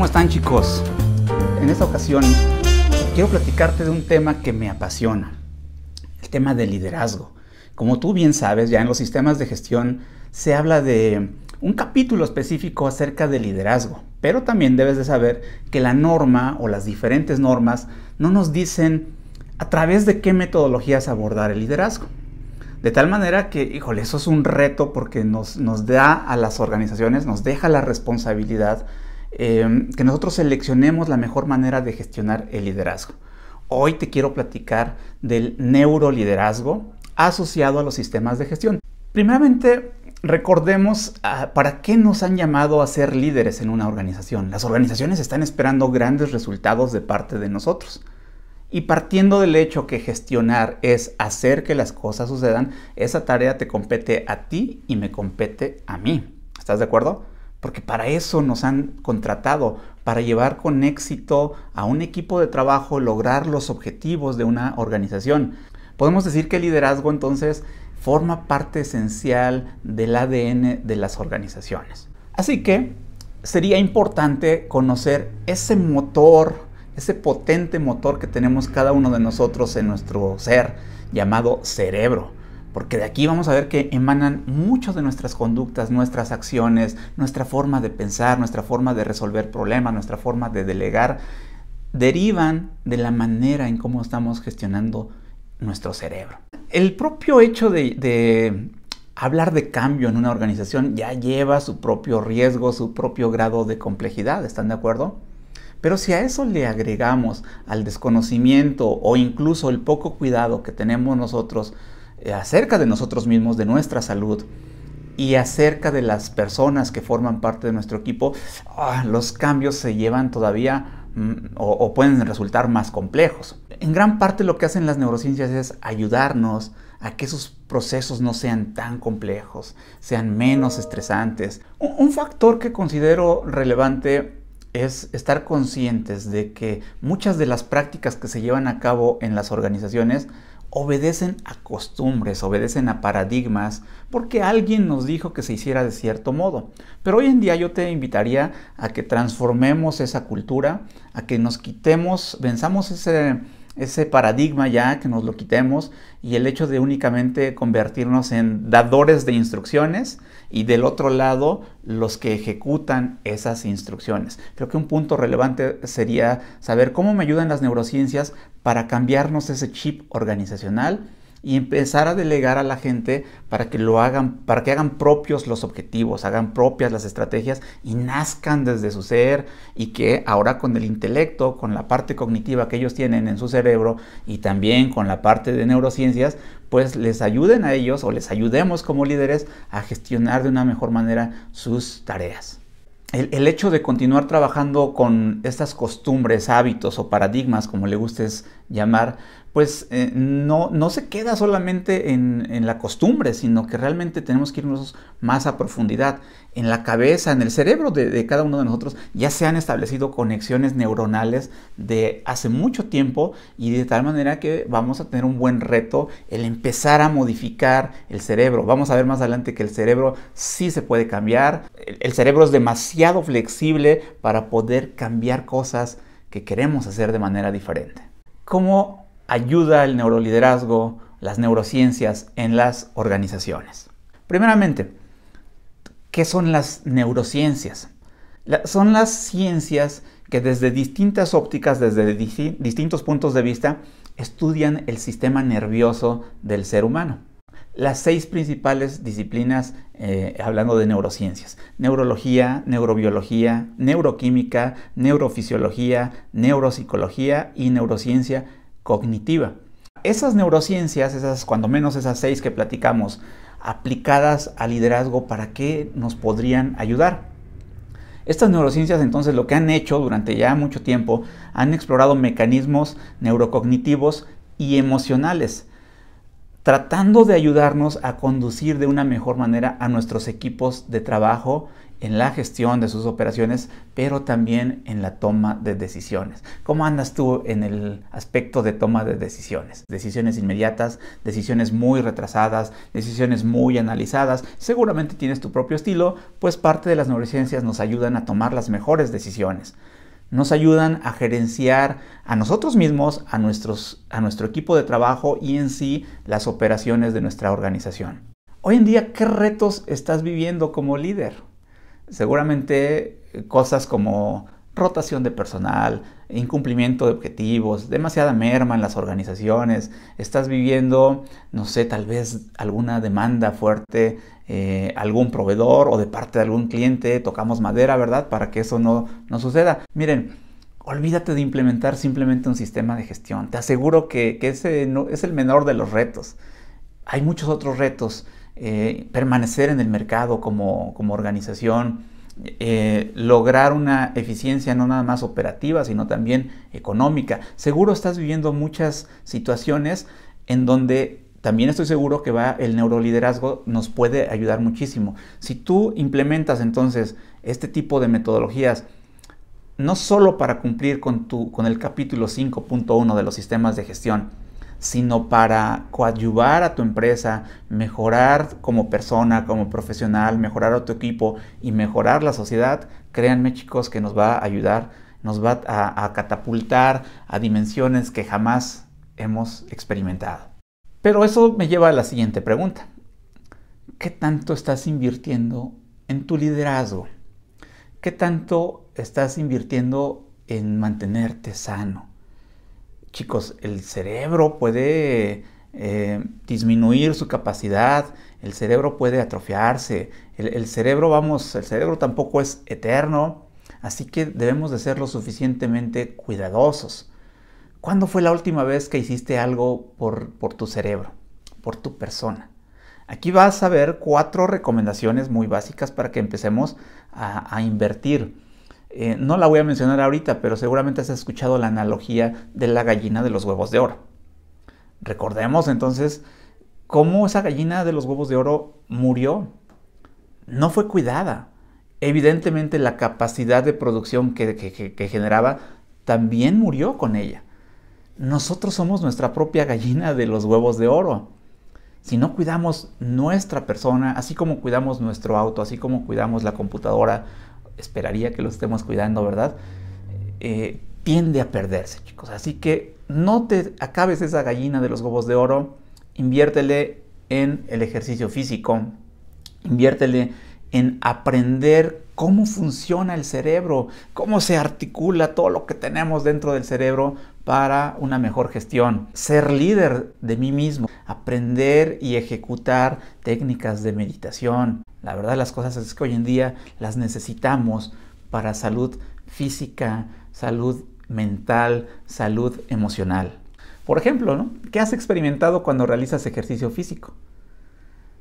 ¿Cómo están chicos? En esta ocasión quiero platicarte de un tema que me apasiona, el tema del liderazgo. Como tú bien sabes, ya en los sistemas de gestión se habla de un capítulo específico acerca del liderazgo, pero también debes de saber que la norma o las diferentes normas no nos dicen a través de qué metodologías abordar el liderazgo. De tal manera que, híjole, eso es un reto porque nos, nos da a las organizaciones, nos deja la responsabilidad eh, que nosotros seleccionemos la mejor manera de gestionar el liderazgo. Hoy te quiero platicar del neuroliderazgo asociado a los sistemas de gestión. Primeramente, recordemos ah, para qué nos han llamado a ser líderes en una organización. Las organizaciones están esperando grandes resultados de parte de nosotros. Y partiendo del hecho que gestionar es hacer que las cosas sucedan, esa tarea te compete a ti y me compete a mí. ¿Estás de acuerdo? Porque para eso nos han contratado, para llevar con éxito a un equipo de trabajo, lograr los objetivos de una organización. Podemos decir que el liderazgo entonces forma parte esencial del ADN de las organizaciones. Así que sería importante conocer ese motor ese potente motor que tenemos cada uno de nosotros en nuestro ser llamado cerebro. Porque de aquí vamos a ver que emanan muchas de nuestras conductas, nuestras acciones, nuestra forma de pensar, nuestra forma de resolver problemas, nuestra forma de delegar, derivan de la manera en cómo estamos gestionando nuestro cerebro. El propio hecho de, hablar de cambio en una organización ya lleva su propio riesgo, su propio grado de complejidad, ¿están de acuerdo? Pero si a eso le agregamos al desconocimiento o incluso el poco cuidado que tenemos nosotros acerca de nosotros mismos, de nuestra salud y acerca de las personas que forman parte de nuestro equipo, ah, los cambios se llevan todavía mm, o pueden resultar más complejos. En gran parte lo que hacen las neurociencias es ayudarnos a que esos procesos no sean tan complejos, sean menos estresantes. Un factor que considero relevante es estar conscientes de que muchas de las prácticas que se llevan a cabo en las organizaciones obedecen a costumbres, obedecen a paradigmas, porque alguien nos dijo que se hiciera de cierto modo. Pero hoy en día yo te invitaría a que transformemos esa cultura, a que nos quitemos, venzamos ese ese paradigma ya, que nos lo quitemos y el hecho de únicamente convertirnos en dadores de instrucciones y del otro lado los que ejecutan esas instrucciones. Creo que un punto relevante sería saber cómo me ayudan las neurociencias para cambiarnos ese chip organizacional y empezar a delegar a la gente para que lo hagan, para que hagan propios los objetivos, hagan propias las estrategias y nazcan desde su ser y que ahora con el intelecto, con la parte cognitiva que ellos tienen en su cerebro y también con la parte de neurociencias, pues les ayuden a ellos o les ayudemos como líderes a gestionar de una mejor manera sus tareas. El, hecho de continuar trabajando con estas costumbres, hábitos o paradigmas, como le gustes llamar, pues eh, no, no, se queda solamente en, en, la costumbre, sino que realmente tenemos que irnos más a profundidad. En la cabeza, en el cerebro de, de, cada uno de nosotros, ya se han establecido conexiones neuronales de hace mucho tiempo y de tal manera que vamos a tener un buen reto el empezar a modificar el cerebro. Vamos a ver más adelante que el cerebro sí se puede cambiar. El, cerebro es demasiado flexible para poder cambiar cosas que queremos hacer de manera diferente. ¿Cómo ayuda el neuroliderazgo, las neurociencias en las organizaciones. Primeramente, ¿qué son las neurociencias? son las ciencias que desde distintas ópticas, desde distintos puntos de vista, estudian el sistema nervioso del ser humano. Las seis principales disciplinas, eh, hablando de neurociencias, neurología, neurobiología, neuroquímica, neurofisiología, neuropsicología y neurociencia cognitiva. Esas neurociencias, esas cuando menos esas seis que platicamos, aplicadas al liderazgo, ¿para qué nos podrían ayudar? Estas neurociencias entonces lo que han hecho durante ya mucho tiempo, han explorado mecanismos neurocognitivos y emocionales. tratando de ayudarnos a conducir de una mejor manera a nuestros equipos de trabajo en la gestión de sus operaciones, pero también en la toma de decisiones. ¿Cómo andas tú en el aspecto de toma de decisiones? Decisiones inmediatas, decisiones muy retrasadas, decisiones muy analizadas. Seguramente tienes tu propio estilo, pues parte de las neurociencias nos ayudan a tomar las mejores decisiones. Nos ayudan a gerenciar a nosotros mismos, a, nuestros, a nuestro equipo de trabajo y en sí las operaciones de nuestra organización. Hoy en día, ¿qué retos estás viviendo como líder? Seguramente eh, cosas como rotación de personal, incumplimiento de objetivos, demasiada merma en las organizaciones, estás viviendo, no sé, tal vez alguna demanda fuerte, eh, algún proveedor o de parte de algún cliente, tocamos madera, ¿verdad? Para que eso no, no suceda. Miren, olvídate de implementar simplemente un sistema de gestión. Te aseguro que, ese no, es el menor de los retos. Hay muchos otros retos eh, permanecer en el mercado como, organización, eh, lograr una eficiencia no nada más operativa, sino también económica. Seguro estás viviendo muchas situaciones en donde también estoy seguro que va el neuroliderazgo nos puede ayudar muchísimo. Si tú implementas entonces este tipo de metodologías, no solo para cumplir con, tu, con el capítulo 5.1 de los sistemas de gestión, sino para coadyuvar a tu empresa, mejorar como persona, como profesional, mejorar a tu equipo y mejorar la sociedad, créanme chicos que nos va a ayudar, nos va a, catapultar a dimensiones que jamás hemos experimentado. Pero eso me lleva a la siguiente pregunta. ¿Qué tanto estás invirtiendo en tu liderazgo? ¿Qué tanto estás invirtiendo en mantenerte sano? Chicos, el cerebro puede eh, disminuir su capacidad, el cerebro puede atrofiarse, el, cerebro, vamos, el cerebro tampoco es eterno, así que debemos de ser lo suficientemente cuidadosos. ¿Cuándo fue la última vez que hiciste algo por, tu cerebro, por tu persona? Aquí vas a ver cuatro recomendaciones muy básicas para que empecemos a invertir. Eh, no la voy a mencionar ahorita, pero seguramente has escuchado la analogía de la gallina de los huevos de oro. Recordemos entonces cómo esa gallina de los huevos de oro murió. No fue cuidada. Evidentemente la capacidad de producción que, que generaba también murió con ella. Nosotros somos nuestra propia gallina de los huevos de oro. Si no cuidamos nuestra persona, así como cuidamos nuestro auto, así como cuidamos la computadora esperaría que lo estemos cuidando, ¿verdad? Eh, tiende a perderse, chicos. Así que no te acabes esa gallina de los huevos de oro, inviértele en el ejercicio físico, inviértele en aprender cómo funciona el cerebro, cómo se articula todo lo que tenemos dentro del cerebro para una mejor gestión. Ser líder de mí mismo, aprender y ejecutar técnicas de meditación, la verdad las cosas es que hoy en día las necesitamos para salud física, salud mental, salud emocional. Por ejemplo, ¿qué has experimentado cuando realizas ejercicio físico?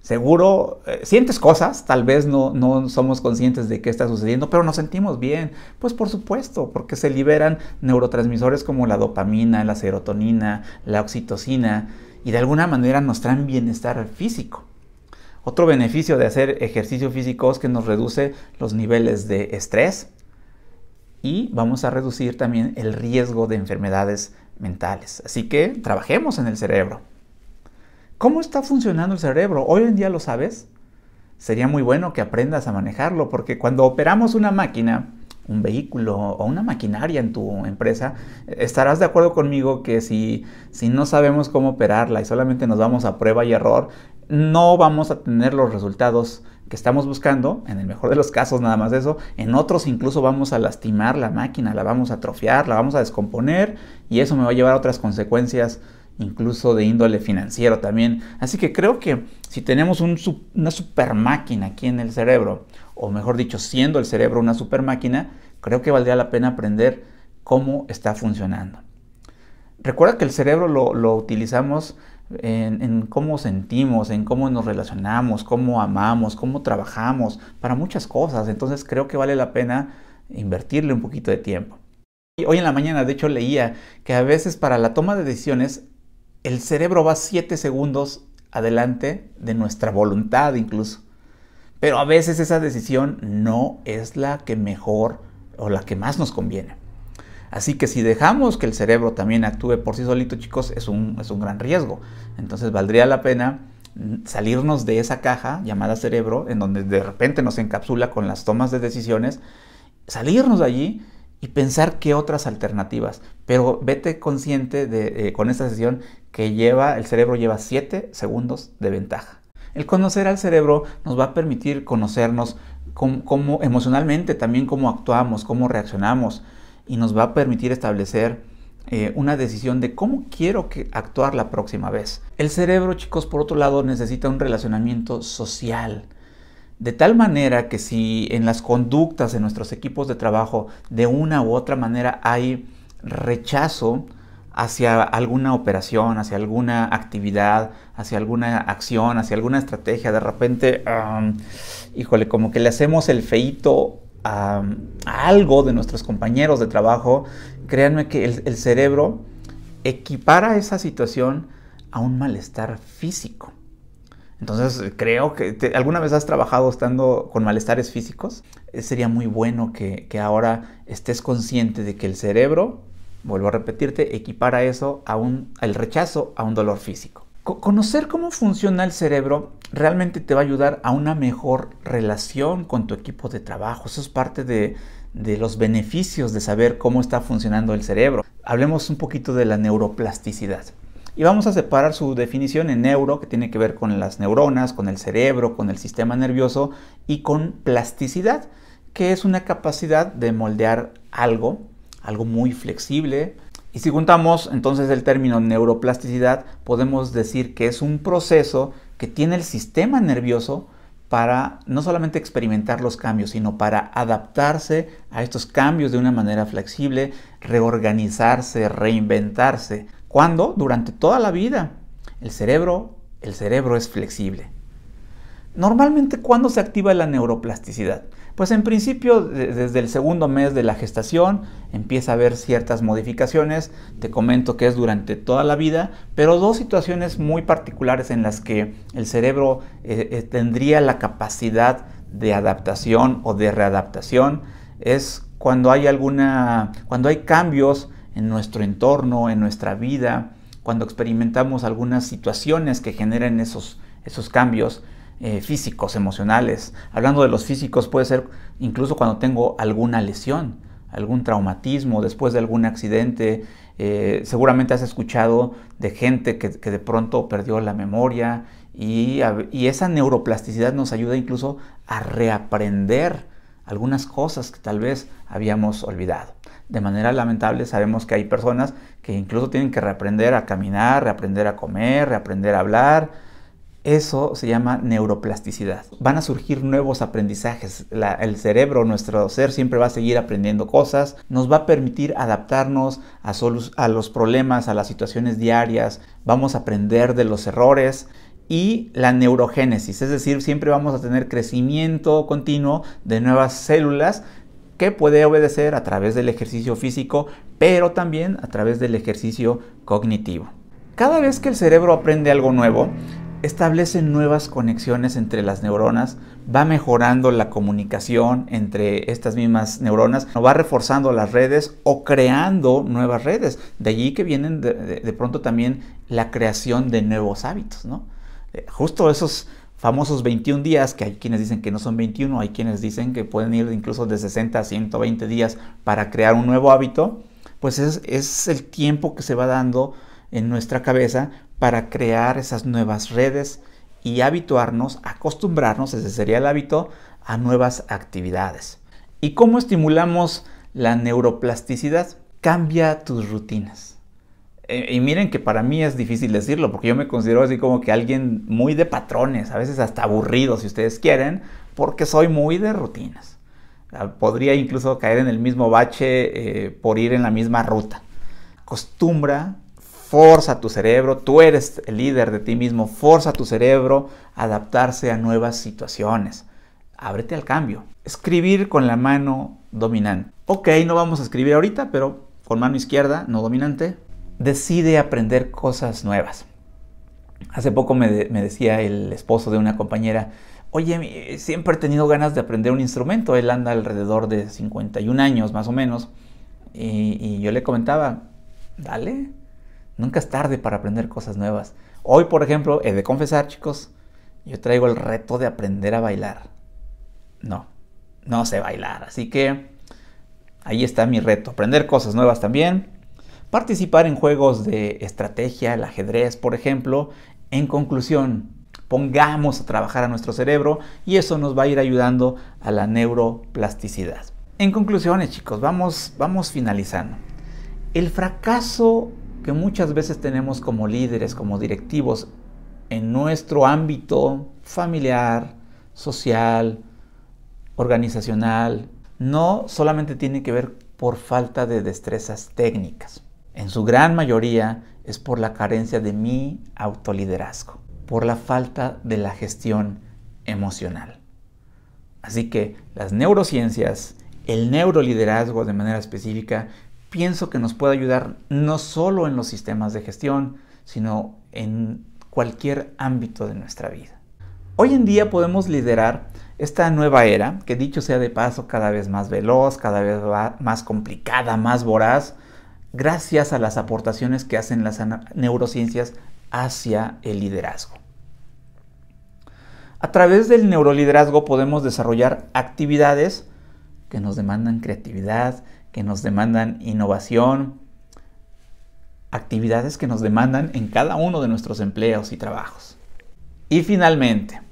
Seguro eh, sientes cosas, tal vez no, no somos conscientes de qué está sucediendo, pero nos sentimos bien. Pues por supuesto, porque se liberan neurotransmisores como la dopamina, la serotonina, la oxitocina, y de alguna manera nos traen bienestar físico. Otro beneficio de hacer ejercicio físico es que nos reduce los niveles de estrés y vamos a reducir también el riesgo de enfermedades mentales. Así que trabajemos en el cerebro. ¿Cómo está funcionando el cerebro? Hoy en día lo sabes. Sería muy bueno que aprendas a manejarlo porque cuando operamos una máquina, un vehículo o una maquinaria en tu empresa, estarás de acuerdo conmigo que si, si no sabemos cómo operarla y solamente nos vamos a prueba y error, no vamos a tener los resultados que estamos buscando, en el mejor de los casos nada más eso, en otros incluso vamos a lastimar la máquina, la vamos a atrofiar, la vamos a descomponer y eso me va a llevar a otras consecuencias incluso de índole financiero también. Así que creo que si tenemos una super máquina aquí en el cerebro, o mejor dicho, siendo el cerebro una super máquina, creo que valdría la pena aprender cómo está funcionando. Recuerda que el cerebro lo utilizamos en, cómo sentimos, en cómo nos relacionamos, cómo amamos, cómo trabajamos, para muchas cosas. Entonces creo que vale la pena invertirle un poquito de tiempo. Hoy en la mañana, de hecho, leía que a veces para la toma de decisiones el cerebro va 7 segundos adelante de nuestra voluntad incluso. Pero a veces esa decisión no es la que mejor o la que más nos conviene. Así que si dejamos que el cerebro también actúe por sí solito, chicos, es un, es un gran riesgo. Entonces valdría la pena salirnos de esa caja llamada cerebro, en donde de repente nos encapsula con las tomas de decisiones, salirnos de allí y pensar qué otras alternativas. Pero vete consciente de, eh, con esta sesión que lleva, el cerebro lleva 7 segundos de ventaja. El conocer al cerebro nos va a permitir conocernos cómo, emocionalmente, también cómo actuamos, cómo reaccionamos y nos va a permitir establecer eh, una decisión de cómo quiero que actuar la próxima vez. El cerebro, chicos, por otro lado, necesita un relacionamiento social. De tal manera que si en las conductas de nuestros equipos de trabajo de una u otra manera hay rechazo hacia alguna operación, hacia alguna actividad, hacia alguna acción, hacia alguna estrategia, de repente, híjole, como que le hacemos el feito a, algo de nuestros compañeros de trabajo, créanme que el, cerebro equipara esa situación a un malestar físico. Entonces, creo que alguna vez has trabajado estando con malestares físicos. Eh, sería muy bueno que, ahora estés consciente de que el cerebro, vuelvo a repetirte, equipara eso a un, el rechazo a un dolor físico. Conocer cómo funciona el cerebro realmente te va a ayudar a una mejor relación con tu equipo de trabajo. Eso es parte de, los beneficios de saber cómo está funcionando el cerebro. Hablemos un poquito de la neuroplasticidad. Y vamos a separar su definición en neuro, que tiene que ver con las neuronas, con el cerebro, con el sistema nervioso, y con plasticidad, que es una capacidad de moldear algo, algo muy flexible. Y si juntamos entonces el término neuroplasticidad, podemos decir que es un proceso que tiene el sistema nervioso para no solamente experimentar los cambios, sino para adaptarse a estos cambios de una manera flexible, reorganizarse, reinventarse. Cuando durante toda la vida el cerebro, el cerebro es flexible. Normalmente, ¿cuándo se activa la neuroplasticidad? Pues en principio, desde el segundo mes de la gestación empieza a haber ciertas modificaciones. Te comento que es durante toda la vida, pero dos situaciones muy particulares en las que el cerebro eh, eh, tendría la capacidad de adaptación o de readaptación es cuando hay alguna, cuando hay cambios en nuestro entorno, en nuestra vida, cuando experimentamos algunas situaciones que generen esos, esos cambios eh, físicos, emocionales. Hablando de los físicos, puede ser incluso cuando tengo alguna lesión, algún traumatismo después de algún accidente. Eh, seguramente has escuchado de gente que, de pronto perdió la memoria y, y, esa neuroplasticidad nos ayuda incluso a reaprender algunas cosas que tal vez habíamos olvidado. De manera lamentable sabemos que hay personas que incluso tienen que reaprender a caminar, reaprender a comer, reaprender a hablar, eso se llama neuroplasticidad. Van a surgir nuevos aprendizajes. el cerebro, nuestro ser siempre va a seguir aprendiendo cosas. Nos va a permitir adaptarnos a, los problemas, a las situaciones diarias. Vamos a aprender de los errores y la neurogénesis, es decir, siempre vamos a tener crecimiento continuo de nuevas células que puede obedecer a través del ejercicio físico, pero también a través del ejercicio cognitivo. Cada vez que el cerebro aprende algo nuevo, establece nuevas conexiones entre las neuronas, va mejorando la comunicación entre estas mismas neuronas, va reforzando las redes o creando nuevas redes. De allí que vienen de, pronto también la creación de nuevos hábitos, ¿no? Eh, justo esos famosos 21 días, que hay quienes dicen que no son 21, hay quienes dicen que pueden ir incluso de 60 a 120 días para crear un nuevo hábito, pues es, es el tiempo que se va dando en nuestra cabeza para crear esas nuevas redes y habituarnos, acostumbrarnos, ese sería el hábito, a nuevas actividades. ¿Y cómo estimulamos la neuroplasticidad? Cambia tus rutinas. E, y miren que para mí es difícil decirlo, porque yo me considero así como que alguien muy de patrones, a veces hasta aburrido si ustedes quieren, porque soy muy de rutinas. Podría incluso caer en el mismo bache eh, por ir en la misma ruta. Acostumbra Forza tu cerebro, tú eres el líder de ti mismo, forza tu cerebro a adaptarse a nuevas situaciones. Ábrete al cambio. Escribir con la mano dominante. Ok, no vamos a escribir ahorita, pero con mano izquierda, no dominante. Decide aprender cosas nuevas. Hace poco me, decía el esposo de una compañera, oye, siempre he tenido ganas de aprender un instrumento. Él anda alrededor de 51 años más o menos. Y, y yo le comentaba, dale, nunca es tarde para aprender cosas nuevas. Hoy, por ejemplo, he de confesar, chicos, yo traigo el reto de aprender a bailar. No, no sé bailar. Así que ahí está mi reto. Aprender cosas nuevas también. Participar en juegos de estrategia, el ajedrez, por ejemplo. En conclusión, pongamos a trabajar a nuestro cerebro y eso nos va a ir ayudando a la neuroplasticidad. En conclusiones, chicos, vamos, vamos finalizando. El fracaso que muchas veces tenemos como líderes, como directivos, en nuestro ámbito familiar, social, organizacional, no solamente tiene que ver por falta de destrezas técnicas. En su gran mayoría es por la carencia de mi autoliderazgo, por la falta de la gestión emocional. Así que las neurociencias, el neuroliderazgo de manera específica, pienso que nos puede ayudar no solo en los sistemas de gestión, sino en cualquier ámbito de nuestra vida. Hoy en día podemos liderar esta nueva era, que dicho sea de paso, cada vez más veloz, cada vez más complicada, más voraz, gracias a las aportaciones que hacen las neurociencias hacia el liderazgo. A través del neuroliderazgo podemos desarrollar actividades que nos demandan creatividad, que nos demandan innovación, actividades que nos demandan en cada uno de nuestros empleos y trabajos. Y finalmente,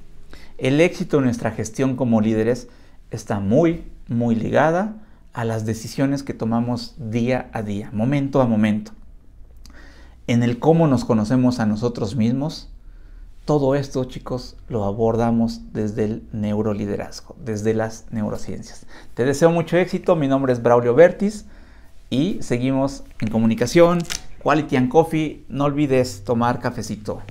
el éxito de nuestra gestión como líderes está muy, muy ligada a las decisiones que tomamos día a día, momento a momento. En el cómo nos conocemos a nosotros mismos, todo esto, chicos, lo abordamos desde el neuroliderazgo, desde las neurociencias. Te deseo mucho éxito, mi nombre es Braulio Bertis y seguimos en comunicación. Quality and Coffee, no olvides tomar cafecito.